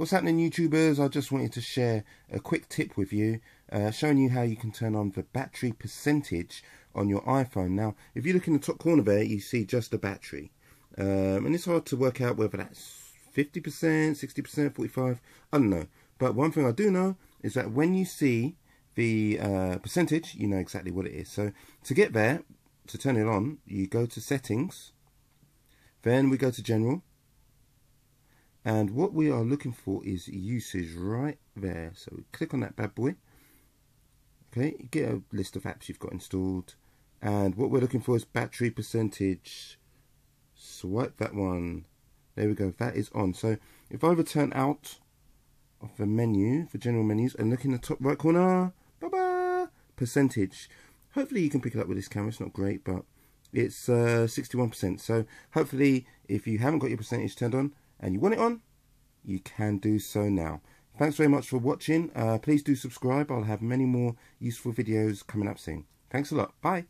What's happening YouTubers? I just wanted to share a quick tip with you uh, showing you how you can turn on the battery percentage on your iPhone. Now if you look in the top corner there you see just the battery um, and it's hard to work out whether that's 50%, 60%, 45 I don't know but one thing I do know is that when you see the uh, percentage you know exactly what it is. So to get there to turn it on you go to settings then we go to general and what we are looking for is usage right there. So we click on that bad boy. Okay you get a list of apps you've got installed. And what we're looking for is battery percentage. Swipe that one. There we go that is on. So if I return out of the menu for general menus and look in the top right corner percentage. Hopefully you can pick it up with this camera it's not great but it's 61% uh, so hopefully if you haven't got your percentage turned on and you want it on, you can do so now. Thanks very much for watching. Uh, please do subscribe. I'll have many more useful videos coming up soon. Thanks a lot. Bye.